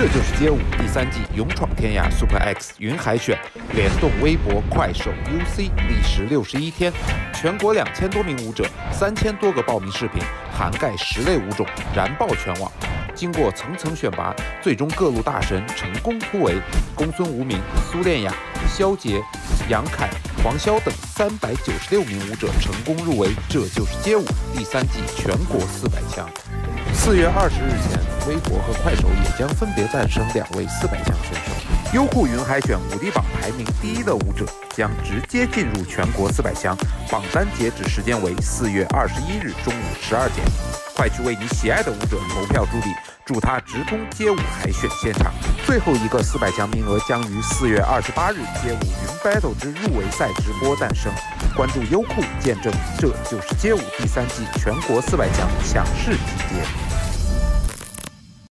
这就是街舞第三季勇闯天涯 Super X 云海选，联动微博、快手、UC，历时六十一天，全国两千多名舞者，三千多个报名视频，涵盖十类舞种，燃爆全网。经过层层选拔，最终各路大神成功突围，公孙无名、苏恋雅、肖杰、杨凯、黄潇等三百九十六名舞者成功入围。这就是街舞第三季全国四百强。四月二十日前，微博和快手也将分别诞生两位四百强选手。优酷云海选舞力榜排名第一的舞者将直接进入全国四百强，榜单截止时间为四月二十一日中午十二点。快去为你喜爱的舞者投票助力，助他直通街舞海选现场。最后一个四百强名额将于四月二十八日街舞云 battle 之入围赛直播诞生。关注优酷，见证这就是街舞第三季全国四百强强势集结。